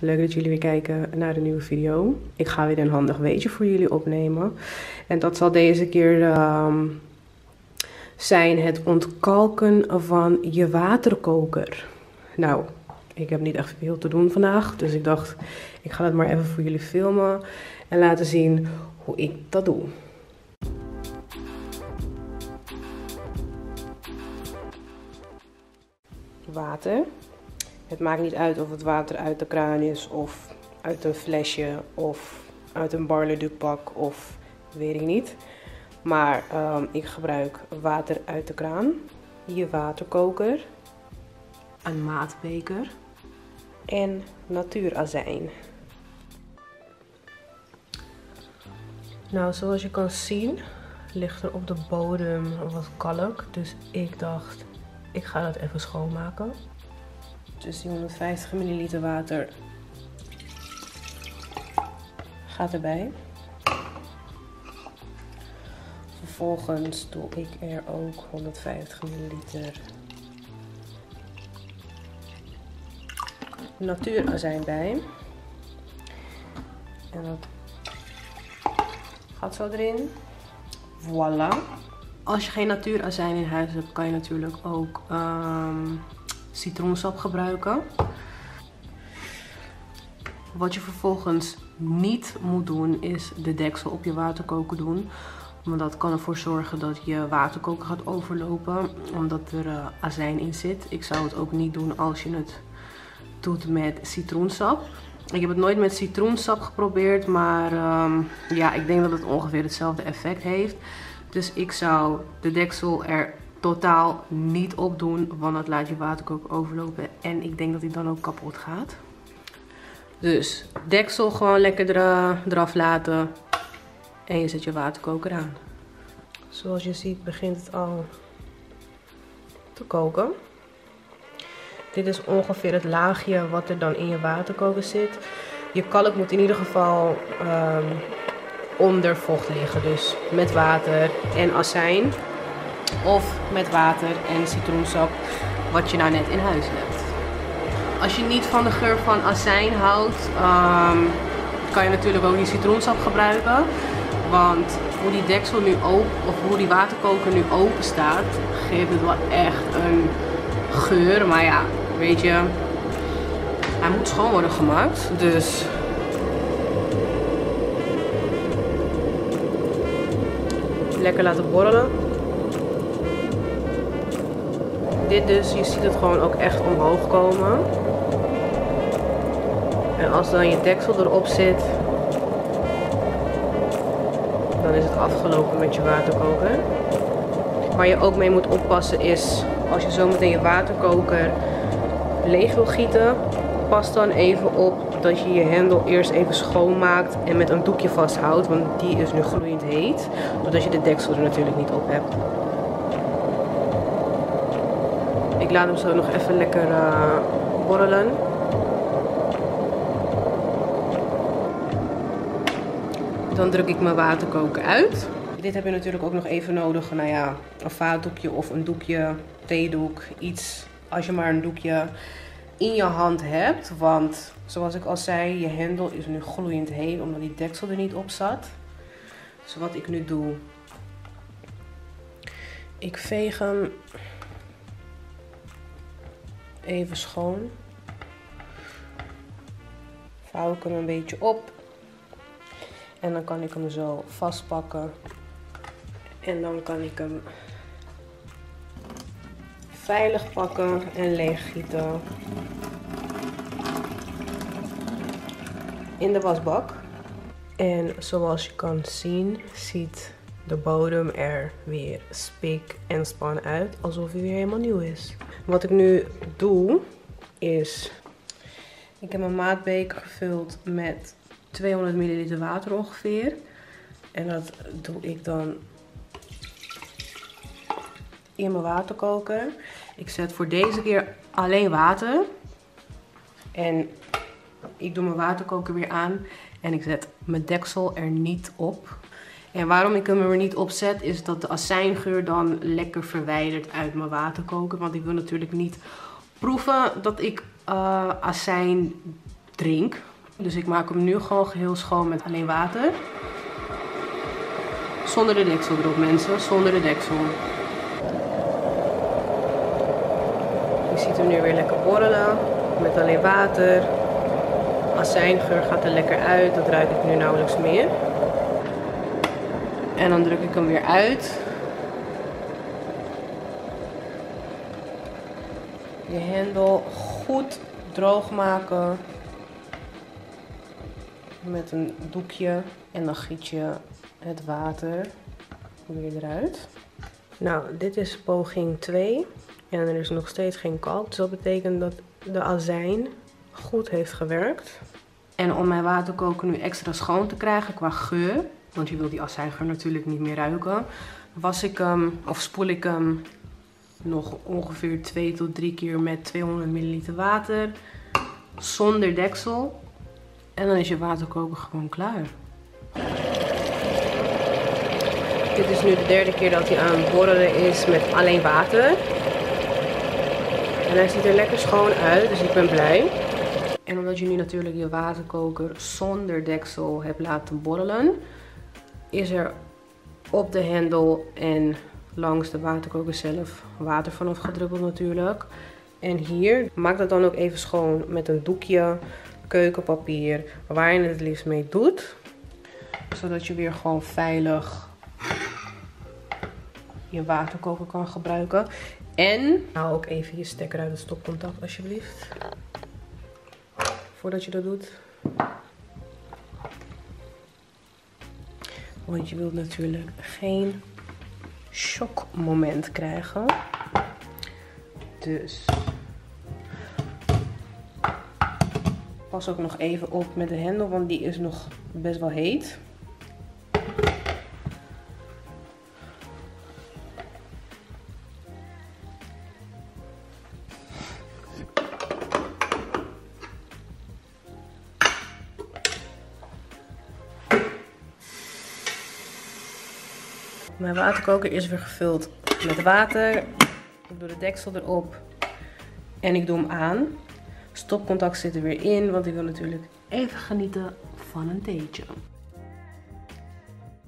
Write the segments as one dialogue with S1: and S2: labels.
S1: Leuk dat jullie weer kijken naar de nieuwe video. Ik ga weer een handig weetje voor jullie opnemen. En dat zal deze keer ehm, zijn het ontkalken van je waterkoker. Nou, ik heb niet echt veel te doen vandaag. Dus ik dacht, ik ga het maar even voor jullie filmen. En laten zien hoe ik dat doe. Water. Het maakt niet uit of het water uit de kraan is of uit een flesje of uit een barleyduckpak of weet ik niet. Maar um, ik gebruik water uit de kraan, je waterkoker, een maatbeker en natuurazijn. Nou, zoals je kan zien ligt er op de bodem wat kalk. Dus ik dacht, ik ga dat even schoonmaken. Dus die 150 ml water gaat erbij. Vervolgens doe ik er ook 150 ml natuurazijn bij. En dat gaat zo erin. Voilà. Als je geen natuurazijn in huis hebt, kan je natuurlijk ook um, citroensap gebruiken. Wat je vervolgens niet moet doen, is de deksel op je waterkoker doen. Want dat kan ervoor zorgen dat je waterkoker gaat overlopen, omdat er uh, azijn in zit. Ik zou het ook niet doen als je het doet met citroensap. Ik heb het nooit met citroensap geprobeerd, maar um, ja, ik denk dat het ongeveer hetzelfde effect heeft. Dus ik zou de deksel er totaal niet op doen, want dat laat je waterkoker overlopen. En ik denk dat hij dan ook kapot gaat. Dus deksel gewoon lekker eraf laten en je zet je waterkoker aan. Zoals je ziet begint het al te koken. Dit is ongeveer het laagje wat er dan in je waterkoker zit. Je kalk moet in ieder geval um, onder vocht liggen. Dus met water en azijn. Of met water en citroensap, wat je nou net in huis hebt. Als je niet van de geur van azijn houdt, um, kan je natuurlijk ook die citroensap gebruiken. Want hoe die deksel nu open, of hoe die waterkoker nu open staat, geeft het wel echt een geur. Maar ja, weet je, hij moet schoon worden gemaakt. Dus lekker laten borrelen. Dit dus, je ziet het gewoon ook echt omhoog komen. En als dan je deksel erop zit, dan is het afgelopen met je waterkoker. Waar je ook mee moet oppassen is, als je zometeen je waterkoker leeg wil gieten, pas dan even op dat je je hendel eerst even schoonmaakt en met een doekje vasthoudt, want die is nu gloeiend heet, doordat je de deksel er natuurlijk niet op hebt. Ik laat hem zo nog even lekker uh, borrelen. Dan druk ik mijn waterkoker uit. Dit heb je natuurlijk ook nog even nodig. Nou ja, een vaatdoekje of een doekje, theedoek, iets. Als je maar een doekje in je hand hebt. Want zoals ik al zei, je hendel is nu gloeiend heet omdat die deksel er niet op zat. Dus wat ik nu doe, ik veeg hem even schoon. Vouw ik hem een beetje op. En dan kan ik hem zo vastpakken. En dan kan ik hem veilig pakken en leeggieten. In de wasbak. En zoals je kan zien, ziet de bodem er weer spik en span uit. Alsof hij weer helemaal nieuw is. Wat ik nu doe, is... Ik heb een maatbeker gevuld met 200 ml water ongeveer. En dat doe ik dan in mijn waterkoker. Ik zet voor deze keer alleen water. En ik doe mijn waterkoker weer aan. En ik zet mijn deksel er niet op. En waarom ik hem er niet op zet, is dat de azijngeur dan lekker verwijdert uit mijn waterkoker. Want ik wil natuurlijk niet proeven dat ik uh, azijn drink. Dus ik maak hem nu gewoon geheel schoon met alleen water. Zonder de deksel erop mensen, zonder de deksel. Je ziet hem nu weer lekker borrelen met alleen water. Azijngeur gaat er lekker uit, dat ruik ik nu nauwelijks meer. En dan druk ik hem weer uit. Je hendel goed droog maken. Met een doekje. En dan giet je het water weer eruit. Nou, dit is poging 2. En er is nog steeds geen kalk. Dus dat betekent dat de azijn goed heeft gewerkt. En om mijn waterkoker nu extra schoon te krijgen qua geur, want je wil die azijngeur natuurlijk niet meer ruiken, was ik hem of spoel ik hem nog ongeveer 2 tot 3 keer met 200 ml water zonder deksel. En dan is je waterkoker gewoon klaar. Dit is nu de derde keer dat hij aan het borrelen is met alleen water. En hij ziet er lekker schoon uit, dus ik ben blij. En omdat je nu natuurlijk je waterkoker zonder deksel hebt laten borrelen, is er op de hendel en langs de waterkoker zelf water vanaf gedruppeld natuurlijk. En hier, maak dat dan ook even schoon met een doekje, keukenpapier, waar je het liefst mee doet. Zodat je weer gewoon veilig je waterkoker kan gebruiken. En haal ook even je stekker uit het stopcontact alsjeblieft. Voordat je dat doet. Want je wilt natuurlijk geen shockmoment krijgen. Dus pas ook nog even op met de hendel, want die is nog best wel heet. Mijn waterkoker is weer gevuld met water. Ik doe de deksel erop en ik doe hem aan. Stopcontact zit er weer in, want ik wil natuurlijk even genieten van een theetje.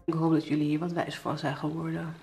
S1: Ik hoop dat jullie hier wat wijs van zijn geworden.